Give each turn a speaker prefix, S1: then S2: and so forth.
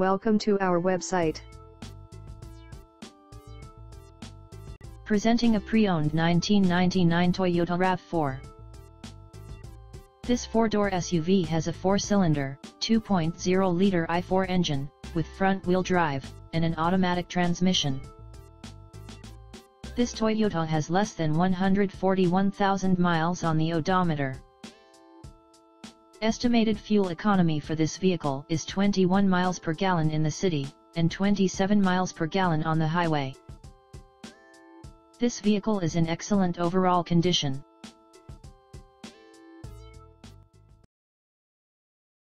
S1: Welcome to our website.
S2: Presenting a pre-owned 1999 Toyota RAV4. This four-door SUV has a four-cylinder, 2.0-liter i4 engine, with front-wheel drive, and an automatic transmission. This Toyota has less than 141,000 miles on the odometer. Estimated fuel economy for this vehicle is 21 miles per gallon in the city, and 27 miles per gallon on the highway. This vehicle is in excellent overall condition.